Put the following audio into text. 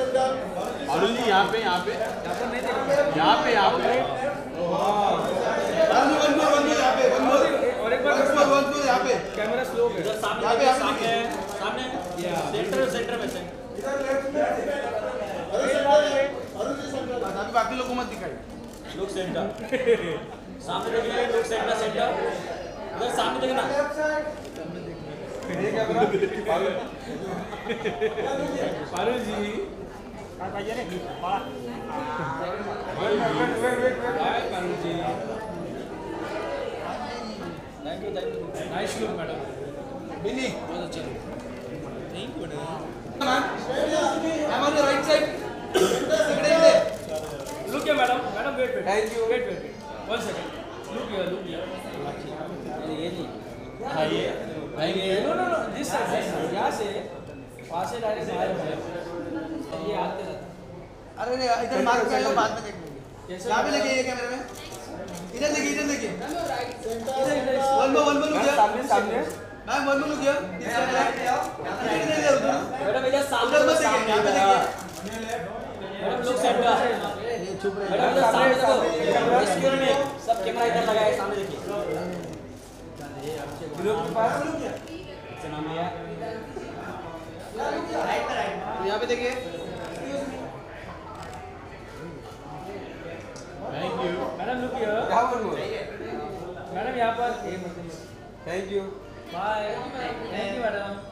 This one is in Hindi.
अरुण जी यहाँ पे यहाँ पे। यहाँ पे यहाँ पे और एक बार यहाँ पे। कैमरा स्लो है इधर सामने सामने सामने। सेंटर सेंटर में सेंटर। अभी बाकी लोगों को मत दिखाई लुक सेंटर। सामने देखिए लुक सेंटर सेंटर। उधर सामने देखना। Paru ji thank you thank you nice look madam Bini बहुत अच्छा thank you I'm on the right side. इकडे इकडे. लुक है madam madam wait wait Thank you. Wait wait one second look here look here ये नहीं हाँ ये no no no this side this से वहाँ से डायरेक्ट बाहर ये आते रहते अरे इधर मार्क कर लो बाद में देख लेंगे यहाँ पे लगे ये कैमरे में? इधर देखिए इधर देखिए। इधर इधर one more one more look सामने सामने। मैम वन मोर लुक इधर इधर उधर। मैडम इधर सामने उधर मत देखिए यहाँ पे देखिए। मैडम लुक सेंटर मैडम इधर सामने देखो। इस कोने में सब कैमरा इधर लगा है सामने देखिए। ग्रुप के पास इसका नाम लिया तो यहाँ पे देखिए thank you madam look here यहाँ वन मोर मैडम यहाँ पर। Thank you bye thank you madam